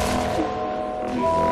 Yeah.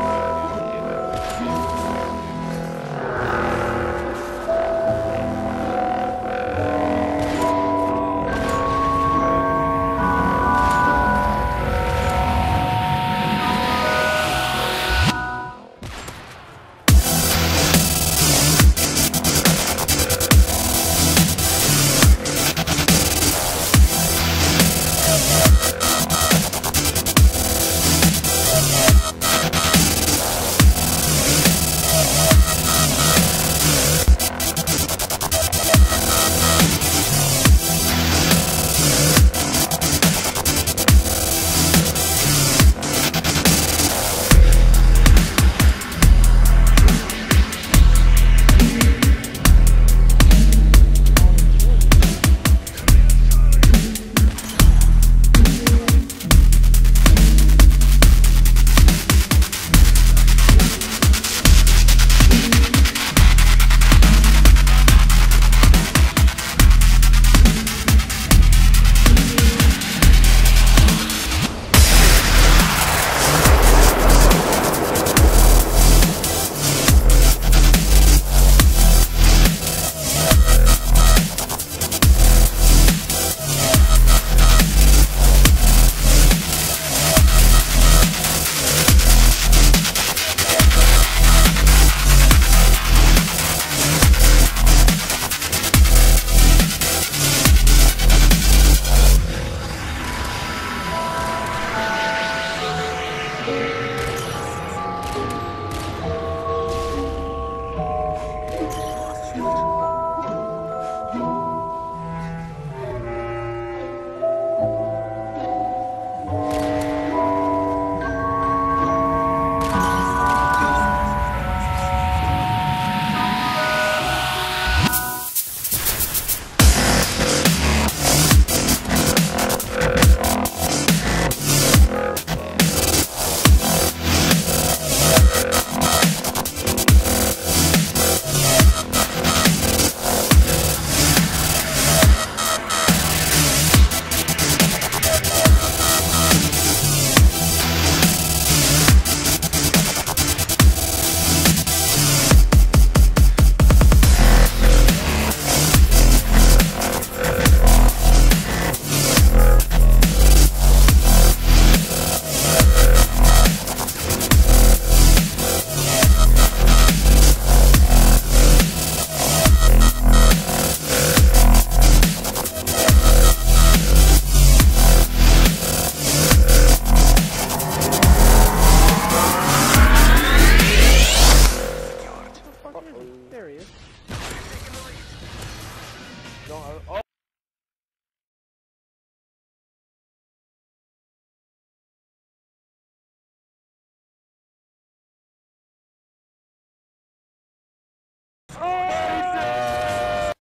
Don't. Uh, oh.